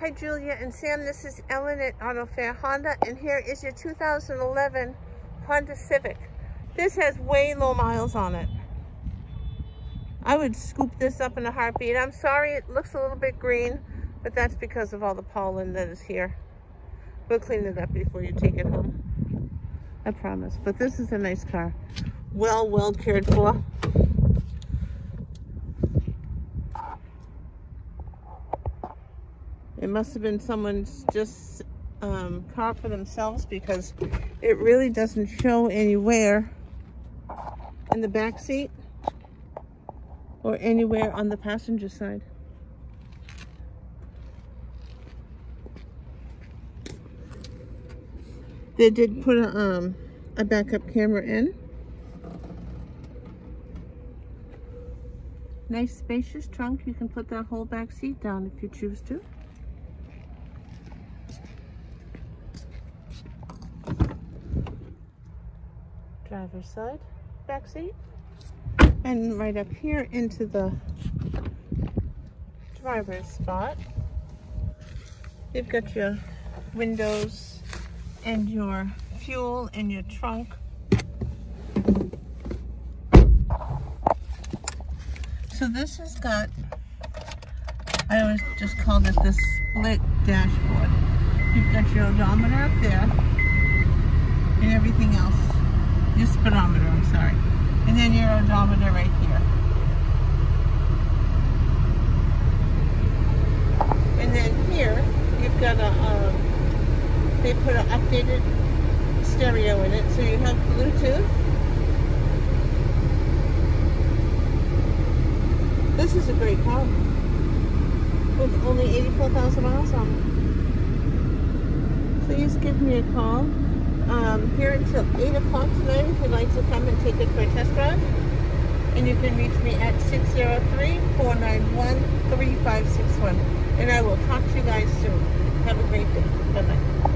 Hi, Julia and Sam. This is Ellen at Auto Fair Honda, and here is your 2011 Honda Civic. This has way low miles on it. I would scoop this up in a heartbeat. I'm sorry it looks a little bit green, but that's because of all the pollen that is here. We'll clean it up before you take it home. I promise. But this is a nice car. Well, well cared for. It must have been someone's just um, car for themselves because it really doesn't show anywhere in the back seat or anywhere on the passenger side. They did put a, um, a backup camera in. Nice spacious trunk. You can put that whole back seat down if you choose to. Driver's side back seat. And right up here into the driver's spot. You've got your windows and your fuel in your trunk. So this has got I always just call it the split dashboard. You've got your odometer up there. and your speedometer, I'm sorry. And then your odometer right here. And then here, you've got a, um, they put an updated stereo in it, so you have Bluetooth. This is a great car. With only 84,000 miles on it. Please give me a call um, here until 8 o'clock tonight if you'd like to come and take it for a test drive. And you can reach me at 603-491-3561. And I will talk to you guys soon. Have a great day. Bye-bye.